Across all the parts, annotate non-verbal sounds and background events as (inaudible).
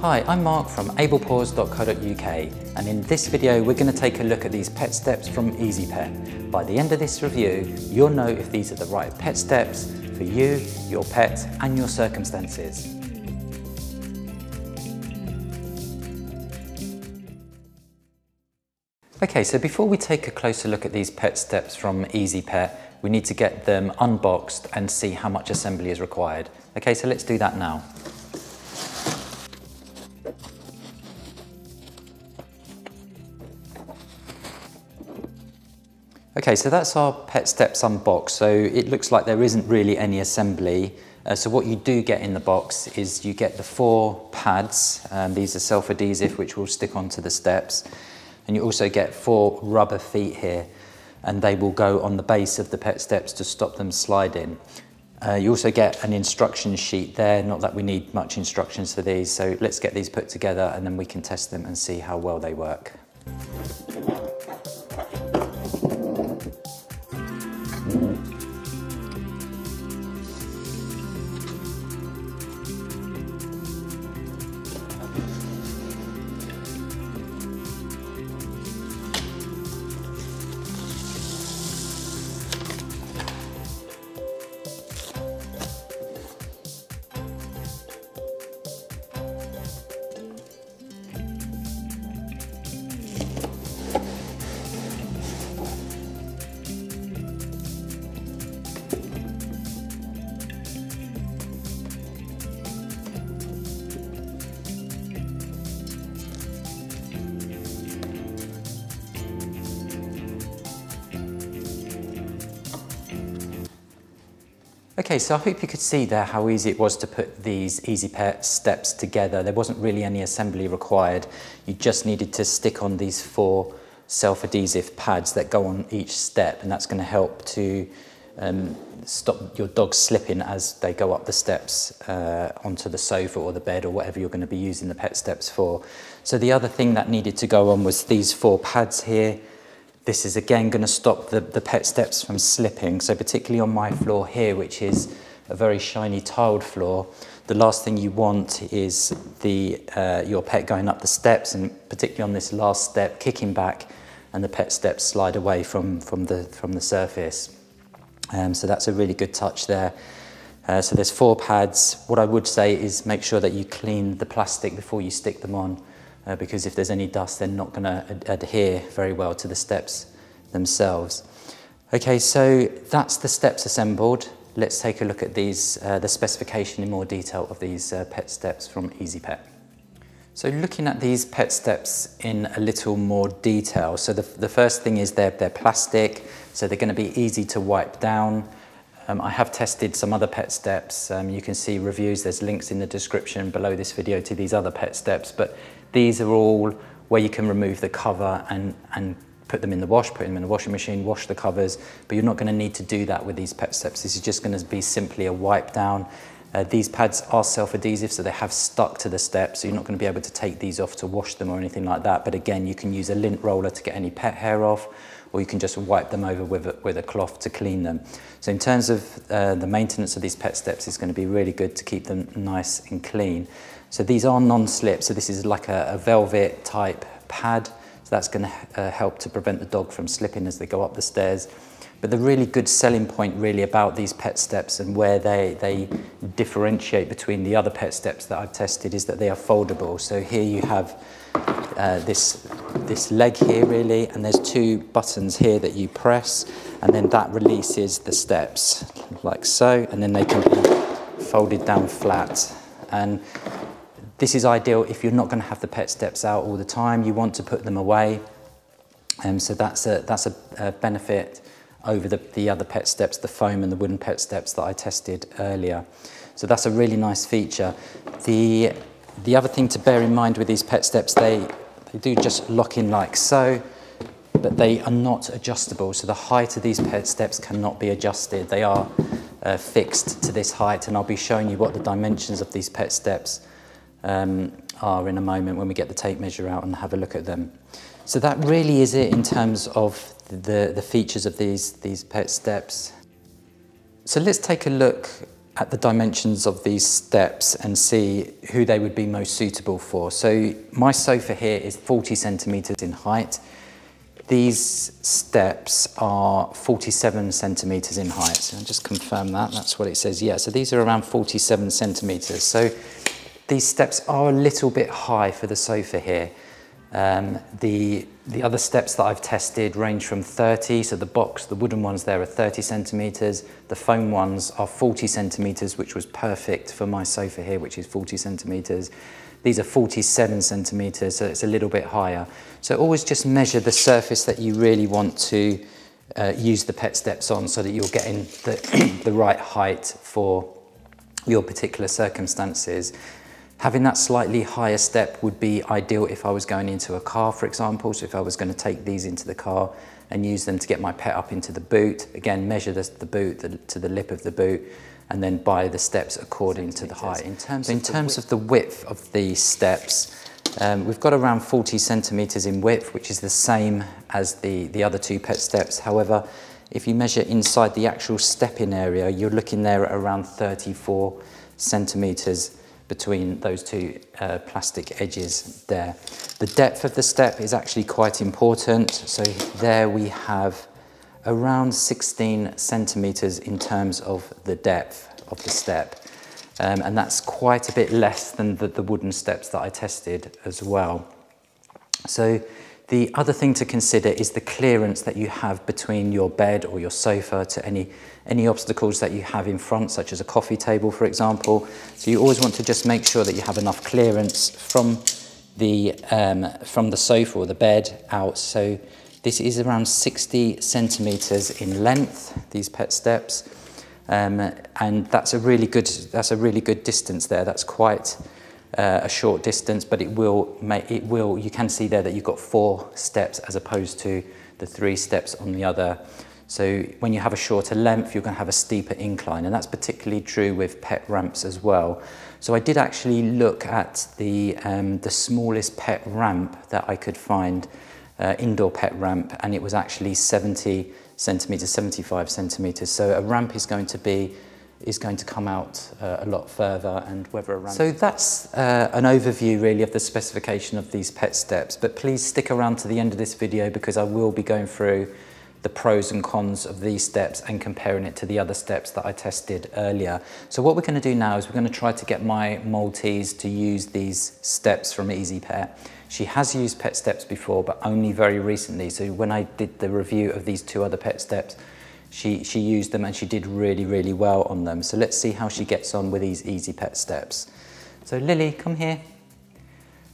Hi, I'm Mark from ablepaws.co.uk and in this video we're going to take a look at these pet steps from Easipet. By the end of this review, you'll know if these are the right pet steps for you, your pet and your circumstances. Okay, so before we take a closer look at these pet steps from Easipet, we need to get them unboxed and see how much assembly is required. Okay, so let's do that now. Okay, so that's our pet steps unboxed. So it looks like there isn't really any assembly. Uh, so what you do get in the box is you get the four pads. Um, these are self-adhesive, which will stick onto the steps. And you also get four rubber feet here, and they will go on the base of the pet steps to stop them sliding. Uh, you also get an instruction sheet there, not that we need much instructions for these, so let's get these put together and then we can test them and see how well they work. Okay, so I hope you could see there how easy it was to put these Easipet steps together. There wasn't really any assembly required. You just needed to stick on these four self-adhesive pads that go on each step and that's going to help to um, stop your dog slipping as they go up the steps uh, onto the sofa or the bed or whatever you're going to be using the pet steps for. So the other thing that needed to go on was these four pads here this is again going to stop the, the pet steps from slipping. So particularly on my floor here, which is a very shiny tiled floor, the last thing you want is the, uh, your pet going up the steps and particularly on this last step, kicking back and the pet steps slide away from, from, the, from the surface. Um, so that's a really good touch there. Uh, so there's four pads. What I would say is make sure that you clean the plastic before you stick them on uh, because if there's any dust, they're not going to ad adhere very well to the steps themselves. Okay, so that's the steps assembled. Let's take a look at these, uh, the specification in more detail of these uh, pet steps from Easipet. So looking at these pet steps in a little more detail. So the, the first thing is they're, they're plastic, so they're going to be easy to wipe down. Um, I have tested some other pet steps. Um, you can see reviews, there's links in the description below this video to these other pet steps, but these are all where you can remove the cover and, and put them in the wash, put them in the washing machine, wash the covers, but you're not going to need to do that with these pet steps. This is just going to be simply a wipe down. Uh, these pads are self-adhesive, so they have stuck to the steps, so you're not going to be able to take these off to wash them or anything like that. But again, you can use a lint roller to get any pet hair off, or you can just wipe them over with a, with a cloth to clean them. So in terms of uh, the maintenance of these pet steps, it's going to be really good to keep them nice and clean. So these are non-slip, so this is like a, a velvet type pad. So that's going to uh, help to prevent the dog from slipping as they go up the stairs. But the really good selling point really about these pet steps and where they, they differentiate between the other pet steps that I've tested is that they are foldable. So here you have uh, this, this leg here really, and there's two buttons here that you press, and then that releases the steps like so, and then they can be folded down flat. And this is ideal if you're not going to have the pet steps out all the time. You want to put them away. Um, so that's a, that's a, a benefit over the, the other pet steps, the foam and the wooden pet steps that I tested earlier. So that's a really nice feature. The, the other thing to bear in mind with these pet steps, they, they do just lock in like so, but they are not adjustable. So the height of these pet steps cannot be adjusted. They are uh, fixed to this height, and I'll be showing you what the dimensions of these pet steps um, are in a moment when we get the tape measure out and have a look at them. So that really is it in terms of the, the features of these, these pet steps. So let's take a look at the dimensions of these steps and see who they would be most suitable for. So my sofa here is 40 centimetres in height. These steps are 47 centimetres in height. So I'll just confirm that, that's what it says. Yeah, so these are around 47 centimetres. So these steps are a little bit high for the sofa here. Um, the, the other steps that I've tested range from 30, so the box, the wooden ones there are 30 centimetres, the foam ones are 40 centimetres, which was perfect for my sofa here, which is 40 centimetres. These are 47 centimetres, so it's a little bit higher. So always just measure the surface that you really want to uh, use the pet steps on so that you're getting the, (clears throat) the right height for your particular circumstances. Having that slightly higher step would be ideal if I was going into a car, for example. So if I was going to take these into the car and use them to get my pet up into the boot, again, measure the, the boot the, to the lip of the boot and then buy the steps according to the height. In terms, so in of, terms the of the width of the steps, um, we've got around 40 centimetres in width, which is the same as the, the other two pet steps. However, if you measure inside the actual stepping area, you're looking there at around 34 centimetres between those two uh, plastic edges there. The depth of the step is actually quite important. So there we have around 16 centimeters in terms of the depth of the step. Um, and that's quite a bit less than the, the wooden steps that I tested as well. So the other thing to consider is the clearance that you have between your bed or your sofa to any, any obstacles that you have in front, such as a coffee table, for example. So you always want to just make sure that you have enough clearance from the, um, from the sofa or the bed out. So this is around 60 centimeters in length, these pet steps. Um, and that's a really good, that's a really good distance there. That's quite, uh, a short distance, but it will make it will. You can see there that you've got four steps as opposed to the three steps on the other. So when you have a shorter length, you're going to have a steeper incline, and that's particularly true with pet ramps as well. So I did actually look at the um, the smallest pet ramp that I could find, uh, indoor pet ramp, and it was actually 70 centimeters, 75 centimeters. So a ramp is going to be is going to come out uh, a lot further and whether around. So that's uh, an overview really of the specification of these pet steps, but please stick around to the end of this video because I will be going through the pros and cons of these steps and comparing it to the other steps that I tested earlier. So what we're going to do now is we're going to try to get my Maltese to use these steps from Easipet. She has used pet steps before, but only very recently. So when I did the review of these two other pet steps, she, she used them and she did really, really well on them. So let's see how she gets on with these Easipet steps. So Lilly, come here.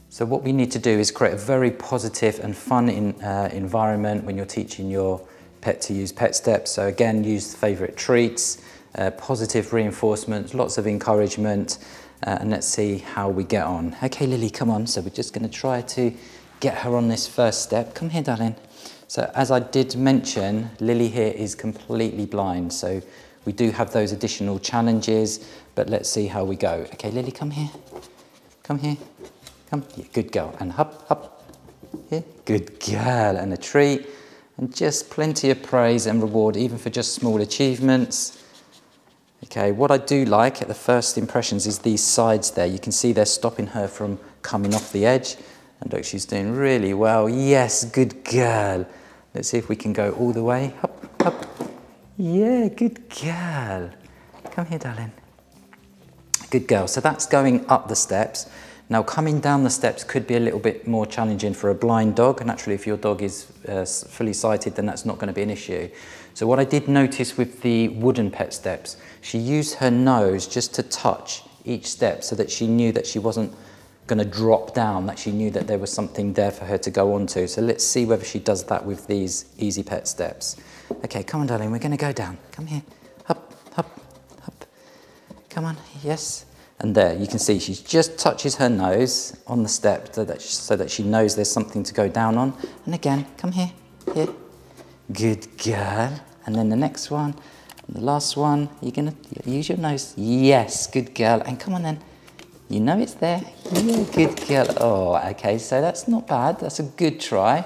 So what we need to do is create a very positive and fun in, uh, environment when you're teaching your pet to use pet steps. So again, use favorite treats, uh, positive reinforcements, lots of encouragement, uh, and let's see how we get on. Okay, Lilly, come on. So we're just gonna try to get her on this first step. Come here, darling. So as I did mention, Lilly here is completely blind. So we do have those additional challenges, but let's see how we go. Okay, Lilly, come here. Come here. Come. Yeah, good girl. And hop, hop. Here. Good girl. And a treat. And just plenty of praise and reward, even for just small achievements. Okay, what I do like at the first impressions is these sides there. You can see they're stopping her from coming off the edge. And look, she's doing really well. Yes, good girl. Let's see if we can go all the way. Up, up. Yeah, good girl. Come here, darling. Good girl. So that's going up the steps. Now coming down the steps could be a little bit more challenging for a blind dog. Naturally, if your dog is uh, fully sighted, then that's not going to be an issue. So what I did notice with the wooden pet steps, she used her nose just to touch each step so that she knew that she wasn't going to drop down, that she knew that there was something there for her to go onto. So let's see whether she does that with these Easipet steps. Okay, come on, darling, we're going to go down. Come here. Up, up, up. Come on, yes. And there, you can see she just touches her nose on the step so that, she, so that she knows there's something to go down on. And again, come here, here. Good girl. And then the next one, the last one, you're going to use your nose. Yes, good girl. And come on then. You know it's there. Yeah, good girl. Oh, okay, so that's not bad. That's a good try.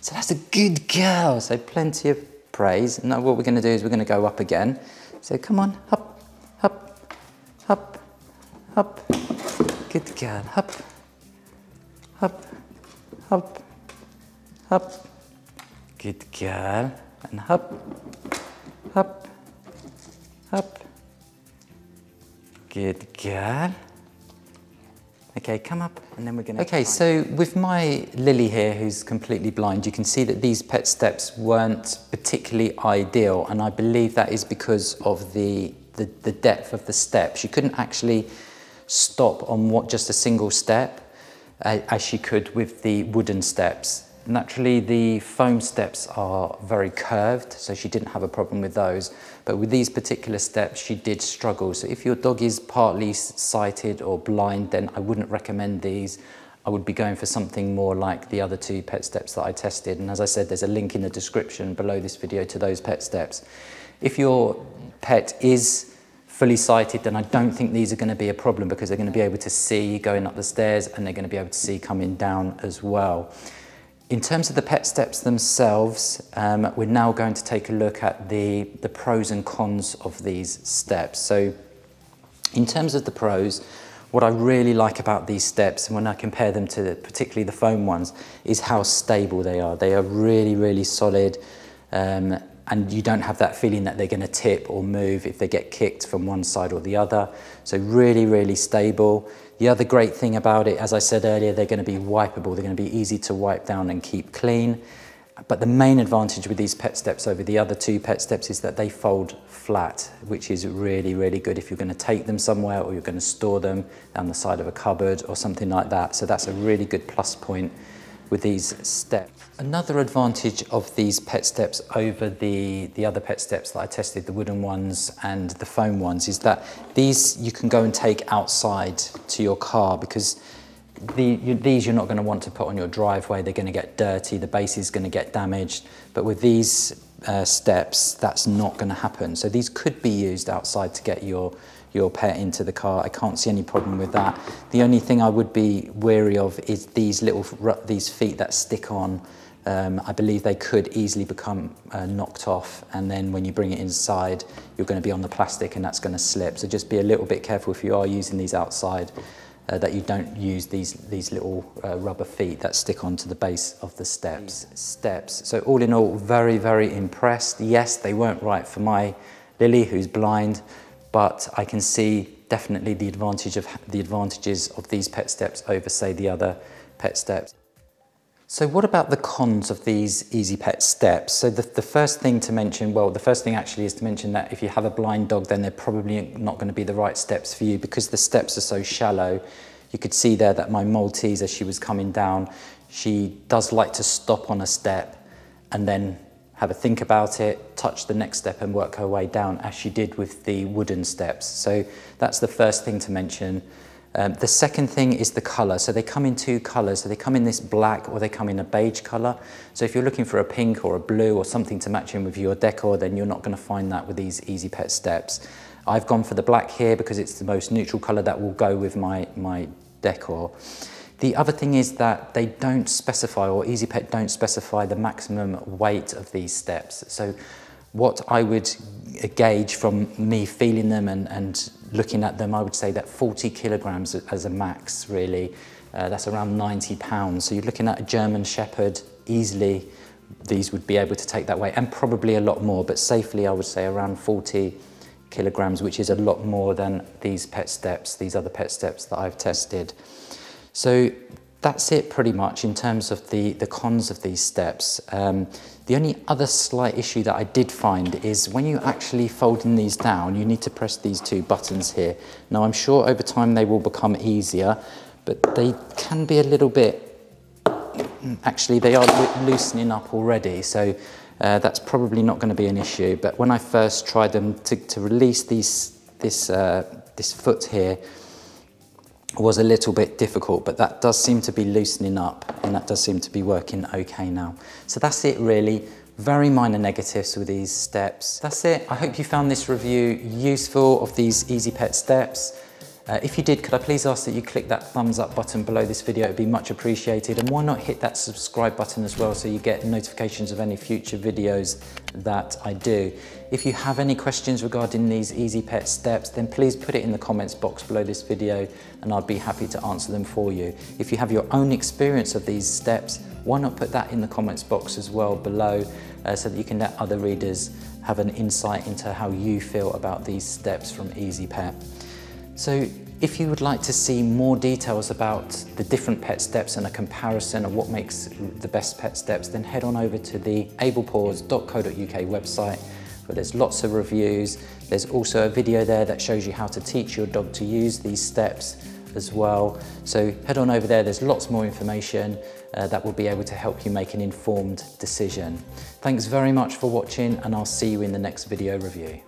So that's a good girl. So plenty of praise. Now what we're going to do is we're going to go up again. So come on, up, up, up. Good girl, up, up, up, up. Good girl, and up, up, up. Good girl. Okay, come up and then we're going to... Okay, so with my Lilly here who's completely blind, you can see that these pet steps weren't particularly ideal and I believe that is because of the, the, the depth of the steps. She couldn't actually stop on what just a single step uh, as she could with the wooden steps. Naturally, the foam steps are very curved, so she didn't have a problem with those. But with these particular steps, she did struggle. So if your dog is partly sighted or blind, then I wouldn't recommend these. I would be going for something more like the other two pet steps that I tested. And as I said, there's a link in the description below this video to those pet steps. If your pet is fully sighted, then I don't think these are going to be a problem because they're going to be able to see going up the stairs and they're going to be able to see coming down as well. In terms of the pet steps themselves, um, we're now going to take a look at the, the pros and cons of these steps. So in terms of the pros, what I really like about these steps, and when I compare them to the, particularly the foam ones, is how stable they are. They are really, really solid, um, and you don't have that feeling that they're to tip or move if they get kicked from one side or the other. So really, really stable. The other great thing about it, as I said earlier, they're going to be wipeable. They're going to be easy to wipe down and keep clean. But the main advantage with these pet steps over the other two pet steps is that they fold flat, which is really, really good if you're going to take them somewhere or you're going to store them down the side of a cupboard or something like that. So that's a really good plus point with these steps. Another advantage of these pet steps over the, the other pet steps that I tested, the wooden ones and the foam ones, is that these you can go and take outside to your car because the, you, these you're not going to want to put on your driveway. They're going to get dirty, the base is going to get damaged. But with these uh, steps, that's not going to happen. So these could be used outside to get your your pet into the car. I can't see any problem with that. The only thing I would be wary of is these little these feet that stick on. Um, I believe they could easily become uh, knocked off and then when you bring it inside you're going to be on the plastic and that's going to slip so just be a little bit careful if you are using these outside uh, that you don't use these these little uh, rubber feet that stick onto the base of the steps steps so all in all very very impressed yes they weren't right for my Lilly who's blind but I can see definitely the advantage of the advantages of these pet steps over say the other pet steps. So what about the cons of these Easipet steps? So the, the first thing to mention, well, the first thing actually is to mention that if you have a blind dog, then they're probably not going to be the right steps for you because the steps are so shallow. You could see there that my Maltese, as she was coming down, she does like to stop on a step and then have a think about it, touch the next step and work her way down as she did with the wooden steps. So that's the first thing to mention. Um, the second thing is the colour. So they come in two colours. So they come in this black or they come in a beige colour. So if you're looking for a pink or a blue or something to match in with your decor, then you're not going to find that with these Easipet steps. I've gone for the black here because it's the most neutral colour that will go with my, my decor. The other thing is that they don't specify, or Easipet don't specify the maximum weight of these steps. So what I would gauge from me feeling them and, and looking at them, I would say that 40 kilograms as a max, really. Uh, that's around 90 pounds. So you're looking at a German Shepherd, easily these would be able to take that weight, and probably a lot more, but safely I would say around 40 kilograms, which is a lot more than these pet steps, these other pet steps that I've tested. So that's it pretty much in terms of the, the cons of these steps. Um, the only other slight issue that I did find is when you actually folding these down, you need to press these two buttons here. Now I'm sure over time they will become easier, but they can be a little bit, actually they are loosening up already. So uh, that's probably not going to be an issue. But when I first tried them to, to release these, this, uh, this foot here, was a little bit difficult, but that does seem to be loosening up and that does seem to be working okay now. So that's it really. Very minor negatives with these steps. That's it. I hope you found this review useful of these Easipet steps. Uh, if you did, could I please ask that you click that thumbs up button below this video? It'd be much appreciated. And why not hit that subscribe button as well so you get notifications of any future videos that I do. If you have any questions regarding these Easipet steps, then please put it in the comments box below this video and I'd be happy to answer them for you. If you have your own experience of these steps, why not put that in the comments box as well below uh, so that you can let other readers have an insight into how you feel about these steps from Easipet. So if you would like to see more details about the different pet steps and a comparison of what makes the best pet steps, then head on over to the ablepaws.co.uk website where there's lots of reviews. There's also a video there that shows you how to teach your dog to use these steps as well. So head on over there, there's lots more information uh, that will be able to help you make an informed decision. Thanks very much for watching and I'll see you in the next video review.